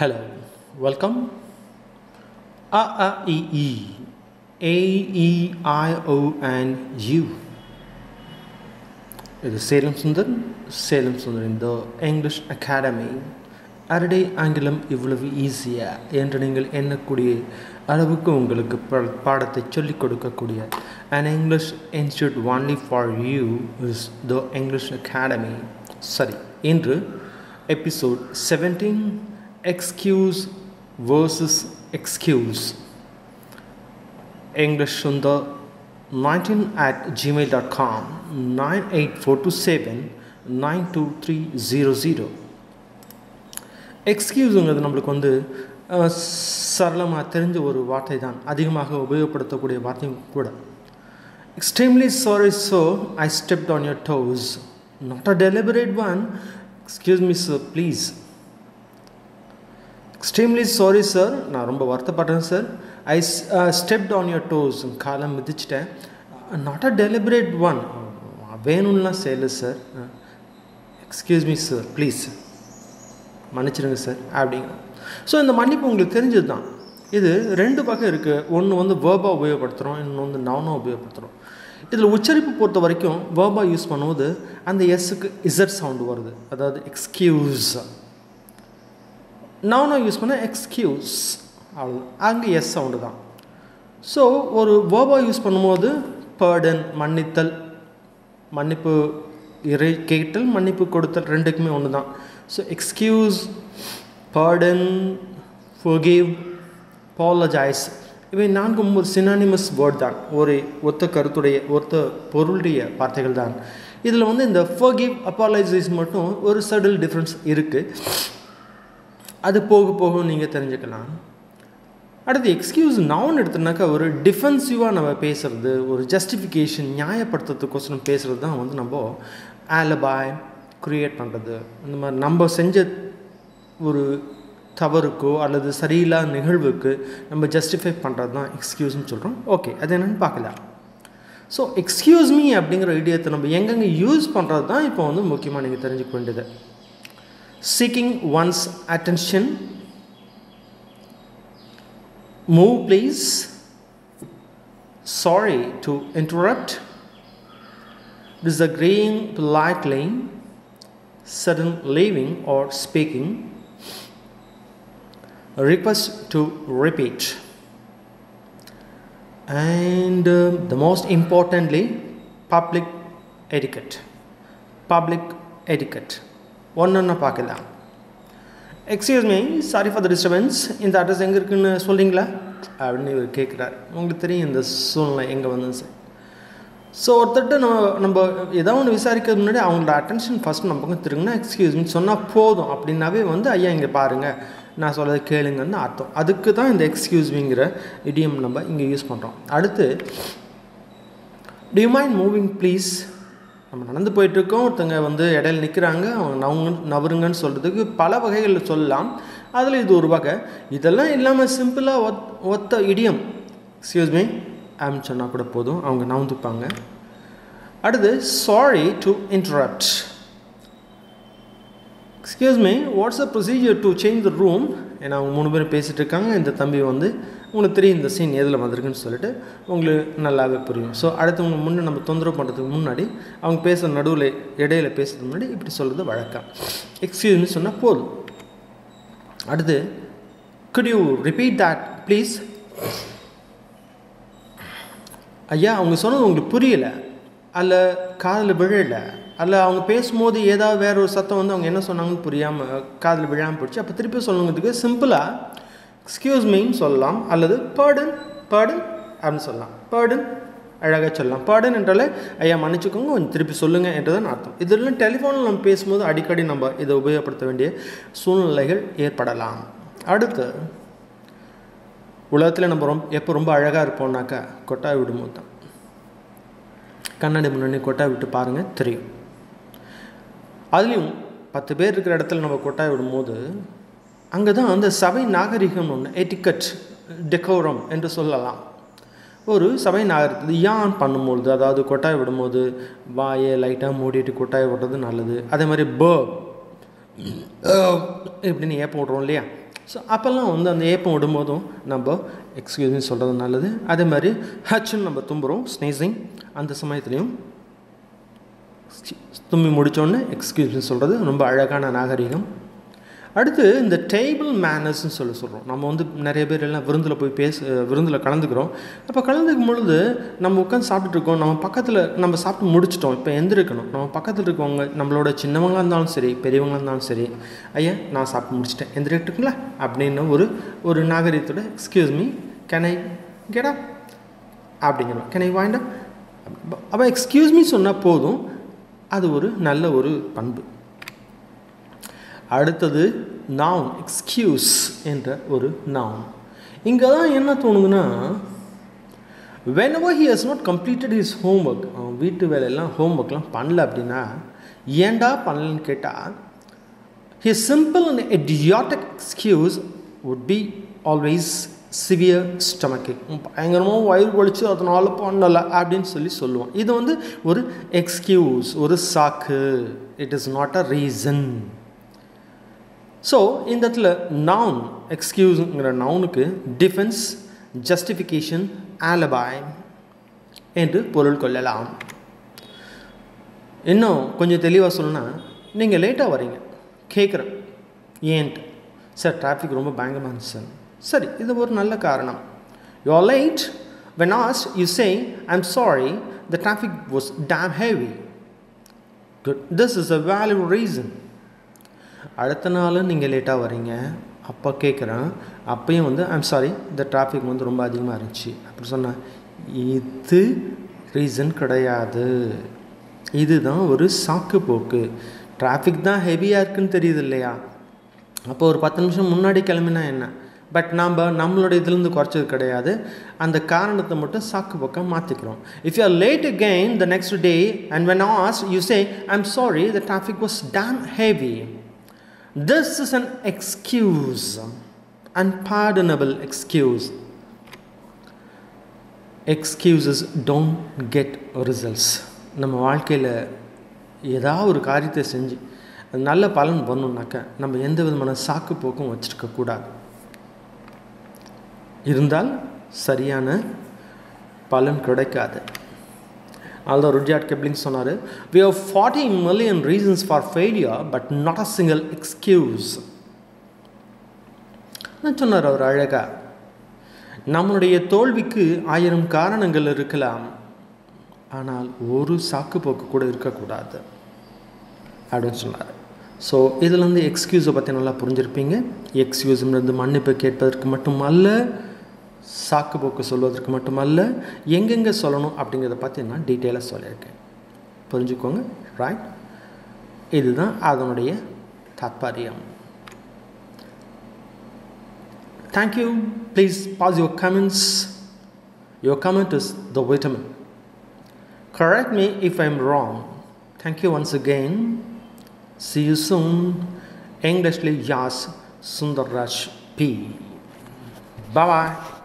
Hello, welcome. A A E E. A E I O and U. இது சேலம் சுந்தர் சேலம் சுந்தர் இந்த English academy அரடை ஆங்கிலம் இவ்வளவு ஈஸியா என்று நீங்கள் எண்ணக்கூடிய அளவுக்கு உங்களுக்கு பாடத்தை சொல்லிக் கொடுக்கக்கூடிய and English institute only for you is the English academy சரி இன்று episode 17 excuse versus excuse. English Sundar 19 at gmail.com 98427 92300 எக்ஸ்கியூஸுங்கிறது நம்மளுக்கு வந்து சரளமாக தெரிஞ்ச ஒரு வார்த்தை தான் அதிகமாக உபயோகப்படுத்தக்கூடிய வார்த்தையும் கூட. Extremely sorry so I stepped on your toes not a deliberate one excuse me sir please extremely sorry sir நான் ரொம்ப வருத்தப்படுறேன் sir I stepped on your toes காலம் மிதிச்சிட்டேன். நாட் அ டெலிபரேட் ஒன் வேணும்லாம் செய்யலை sir excuse me sir please மன்னிச்சிடுங்க sir அப்படிங்க. So இந்த மன்னிப்பு உங்களுக்கு தெரிஞ்சது தான். இது ரெண்டு பக்கம் இருக்குது ஒன்று வந்து வேர்பாக உபயோகப்படுத்துகிறோம் இன்னொன்று வந்து நவுனாக உபயோகப்படுத்துகிறோம் இதில் உச்சரிப்பு பொறுத்த வரைக்கும் வேர்பாக யூஸ் பண்ணும்போது அந்த எஸ்ஸுக்கு இசட் சவுண்டு வருது. அதாவது எக்ஸ்கியூஸ் நவுனை யூஸ் பண்ண எக்ஸ்கியூஸ் அவ்வளோ அங்கே எஸ் சவுண்டு தான். ஸோ ஒரு வேர்பாக யூஸ் பண்ணும்போது பேர்டன் மன்னித்தல் மன்னிப்பு இறை கேட்டல் மன்னிப்பு கொடுத்தல் ரெண்டுக்குமே ஒன்று தான். So excuse pardon forgive apologies இவை நான்கும் ஒரு சினானிமஸ் வேர்ட் தான். ஒரு ஒத்த கருத்துடைய ஒத்த பொருளுடைய வார்த்தைகள் தான். இதில் வந்து இந்த ஃபர்கிவ் apologize மட்டும் ஒரு சடல் டிஃப்ரென்ஸ் இருக்குது அது போக போக நீங்கள் தெரிஞ்சுக்கலாம். அடுத்து எக்ஸ்கியூஸ் நவுன் எடுத்தோம்னாக்கா ஒரு டிஃபென்சிவாக நம்ம பேசுகிறது ஒரு ஜஸ்டிஃபிகேஷன் நியாயப்படுத்துறதுக்கோசரம் பேசுகிறது தான் வந்து நம்ம ஆலபாய் க்ரியேட் பண்ணுறது இந்த மாதிரி நம்ம செஞ்ச ஒரு தவறுக்கோ அல்லது சரியில்லாத நிகழ்வுக்கு நம்ம ஜஸ்டிஃபை பண்ணுறது தான் எக்ஸ்கியூஸ்னு சொல்கிறோம் ஓகே அது என்னென்னு பார்க்கலாம். ஸோ எக்ஸ்கியூஸ் மீ அப்படிங்கிற ஐடியாத்தை நம்ம எங்கெங்கே யூஸ் பண்ணுறது தான் இப்போ வந்து முக்கியமாக நீங்கள் தெரிஞ்சுக்க வேண்டியது. seeking one's attention. Move, please. Sorry to interrupt. Disagreeing politely. Sudden leaving or speaking. Request to repeat. And uh, the most importantly, public etiquette. Public etiquette ஒன்று பார்க்கலாம். Excuse me sorry for the disturbance இந்த address எங்கே இருக்குன்னு சொல்கிறீங்களா அப்படின்னு இவர் கேட்குறாரு. உங்களுக்கு தெரியும் இந்த சூழ்நிலை எங்கே வந்து சார். ஸோ ஒருத்தர்கிட்ட நம்ம நம்ம ஏதோ ஒன்று விசாரிக்கிறது முன்னாடி அவங்களோட அட்டென்ஷன் ஃபஸ்ட் நம்ம பக்கம் திருங்கன்னா எக்ஸ்கியூஸ் மீ சொன்னால் போதும். அப்படின்னாவே வந்து ஐயா இங்கே பாருங்கள் நான் சொல்கிறத கேளுங்கன்னு அர்த்தம். அதுக்கு தான் இந்த எக்ஸ்கியூஸ்விங்கிற இடியம் நம்ம இங்கே யூஸ் பண்ணுறோம் அடுத்து டியூ மைண்ட் மூவிங் ப்ளீஸ் நம்ம நடந்து போயிட்டுருக்கோம். ஒருத்தங்க வந்து இடையில நிற்கிறாங்க அவங்க நவுங்க நவருங்கன்னு சொல்கிறதுக்கு பல வகைகளில் சொல்லலாம். அதில் இது ஒரு வகை. இதெல்லாம் இல்லாமல் சிம்பிளாக ஒத் ஒத்த இடியம். எக்ஸ்கியூஸ் மீ ஆம் சொன்னால் கூட போதும். அவங்க நவுந்துப்பாங்க. அடுத்து sorry to interrupt excuse me what's a procedure to change the room ஏன்னா அவங்க மூணு பேரும் பேசிகிட்டு இருக்காங்க இந்த தம்பி வந்து உங்களுக்கு தெரியும் இந்த சீன் எதில் வந்திருக்குன்னு சொல்லிட்டு உங்களுக்கு நல்லாவே புரியும். ஸோ அடுத்தவங்க முன்னே நம்ம தொந்தரவு பண்ணுறதுக்கு முன்னாடி அவங்க பேசுகிற நடுவில் இடையில பேசுறதுக்கு முன்னாடி இப்படி சொல்கிறது வழக்கம். எக்ஸ்கியூஸ்னு சொன்னால் போதும். அடுத்து could you repeat that please ஐயா அவங்க சொன்னது உங்களுக்கு புரியலை. அல்ல காதில் விழலை. அல்ல அவங்க பேசும்போது ஏதாவது வேற ஒரு சத்தம் வந்து அவங்க என்ன சொன்னாங்கன்னு புரியாமல் காதில் விழாமல் போச்சு அப்போ திருப்பி சொல்லுங்கிறதுக்கு சிம்பிளாக எக்ஸ்கியூஸ் மீன்னு சொல்லலாம். அல்லது பேர்டன் பேர்டன் அப்படின்னு சொல்லலாம். பேர்டன் அழகாக சொல்லலாம். பேர்டன் என்றாலே ஐயா மன்னிச்சுக்கோங்க. கொஞ்சம் திருப்பி சொல்லுங்கள் என்றதான் அர்த்தம். இதெல்லாம் டெலிஃபோனில் நம்ம பேசும்போது அடிக்கடி நம்ம இதை உபயோகப்படுத்த வேண்டிய சூழ்நிலைகள் ஏற்படலாம். அடுத்து உலகத்தில் நம்ம ரொம்ப எப்போ ரொம்ப அழகாக இருப்போம்னாக்கா கொட்டாய் விடும்போது தான் கண்ணாடி முன்னாடி கொட்டாய் விட்டு பாருங்கள் தெரியும். அதுலேயும் பத்து பேர் இருக்கிற இடத்துல நம்ம கொட்டாய் விடும்போது அங்கே தான் அந்த சபை நாகரிகம் ஒன்று எட்டிக்கட் டெக்கோரம் என்று சொல்லலாம். ஒரு சபை நாகரிகத்தை யான் பண்ணும்பொழுது அதாவது கொட்டாய் விடும்போது வாயை லைட்டாக மூடிட்டு கொட்டாய் விடுறது நல்லது. அதே மாதிரி ப இப்படின்னு ஏப்பம் விடுறோம் இல்லையா? ஸோ அப்போல்லாம் வந்து அந்த ஏப்பம் விடும்போதும் நம்ம எக்ஸ்கியூஸ்னு சொல்கிறது நல்லது. அதே மாதிரி ஹச்சுன்னு நம்ம தும்புகிறோம் ஸ்னேசிங் அந்த சமயத்துலேயும் தும்பி முடித்தோடனே எக்ஸ்கியூஸ்னு சொல்கிறது ரொம்ப அழகான நாகரிகம். அடுத்து இந்த டேபிள் மேனர்ஸ்னு சொல்லி சொல்கிறோம் நம்ம வந்து நிறைய பேர் எல்லாம் விருந்தில் போய் பேச விருந்தில் கலந்துக்கிறோம். அப்போ கலந்துக்கும் பொழுது நம்ம உட்காந்து சாப்பிட்டுட்ருக்கோம் நம்ம பக்கத்தில் நம்ம சாப்பிட்டு முடிச்சிட்டோம். இப்போ எந்திருக்கணும். நம்ம பக்கத்தில் இருக்கவங்க நம்மளோட சின்னவங்களாக இருந்தாலும் சரி பெரியவங்களாக இருந்தாலும் சரி ஐயா நான் சாப்பிட்டு முடிச்சிட்டேன். எந்திரிக்கிட்டுங்களா? அப்படின்னு ஒரு ஒரு நாகரிகத்தோட excuse me can I get a அப்படிங்கிறோம். கேன் ஐ வாய்ண்டா அப்போ எக்ஸ்கியூஸ் மீ சொன்னால் போதும். அது ஒரு நல்ல ஒரு பண்பு. அடுத்தது நவுன் எக்ஸ்கியூஸ் என்ற ஒரு நவுன் இங்கே தான் என்ன தோணுதுன்னா whenever he has not completed his homework அவன் வீட்டு வேலையெல்லாம் ஹோம் ஒர்க்லாம் பண்ணல அப்படின்னா ஏன்டா பண்ணலன்னு கேட்டால் his simple and idiotic excuse would be always severe stomachache பயங்கரமாக வயிறு வலிச்சு அதனால் பண்ணலை அப்படின்னு சொல்லி சொல்லுவான். இது வந்து ஒரு எக்ஸ்கியூஸ் ஒரு சாக்கு. It is not a reason so இந்த இடத்துல நவுன் எக்ஸ்கியூஸுங்கிற நவுனுக்கு டிஃபென்ஸ் ஜஸ்டிஃபிகேஷன் ஆலபாய் என்று பொருள் கொள்ளலாம். இன்னும் கொஞ்சம் தெளிவாக சொல்லணும்னா நீங்கள் லேட்டாக வரீங்க கேட்குறேன் ஏன்ட்டு? சார் டிராஃபிக் ரொம்ப பயங்கரமாக இருந்துச்சு சார். சரி இது ஒரு நல்ல காரணம். You are late when asked you say I am sorry the traffic was damn heavy good this is a valid reason அடுத்த நாளும் நீங்கள் லேட்டாக வரீங்க அப்போ கேட்குறேன் அப்பையும் வந்து ஐம் சாரி இந்த டிராஃபிக் வந்து ரொம்ப அதிகமாக இருந்துச்சு. அப்படி சொன்னேன் இது ரீசன் கிடையாது. இதுதான் ஒரு சாக்கு போக்கு டிராஃபிக் தான் ஹெவியாக இருக்குன்னு தெரியுது இல்லையா? அப்போ ஒரு பத்து நிமிஷம் முன்னாடி கிளம்பினா என்ன? பட் நாம் நம்மளோட இதுலேருந்து குறைச்சது கிடையாது. அந்த காரணத்தை மட்டும் சாக்கு பக்கம் மாற்றிக்கிறோம் if you are late again the next day and when as you say I am sorry the traffic was damn heavy This is an excuse, unpardonable excuse. Excuses don't get results நம்ம வாழ்க்கையில் ஏதாவது ஒரு காரியத்தை செஞ்சு அது நல்ல பலன் பண்ணணுன்னாக்க நம்ம எந்த விதமான சாக்கு போக்கும் வச்சுருக்கக்கூடாது இருந்தால் சரியான பலன் கிடைக்காது. Although Rudyard Kipling சொன்னார் we have 40 million reasons for failure but not a single excuse. நான் சொன்னார் அவர் அழகா நம்மளுடைய தோல்விக்கு ஆயிரம் காரணங்கள் இருக்கலாம் ஆனால் ஒரு சாக்கு போக்கு கூட இருக்கக்கூடாது. அப்படின்னு சொன்னார். ஸோ இதில் வந்து எக்ஸ்கியூஸை பற்றி நல்லா புரிஞ்சிருப்பீங்க. எக்ஸ்கியூஸ்ன்றது மன்னிப்பு கேட்பதற்கு மட்டும் அல்ல சாக்கு போக்கு சொல்வதற்கு மட்டுமல்ல எங்கெங்கே சொல்லணும் அப்படிங்கிறத பற்றி நான் டீட்டெயிலாக சொல்லியிருக்கேன். புரிஞ்சுக்கோங்க. ரைட் இதுதான் அதனுடைய தாத்பரியம். Thank you please pass your comments your comment is the vitamin correct me if I am wrong thank you once again see you soon Englishly Yas Sundarraj P. Bye bye.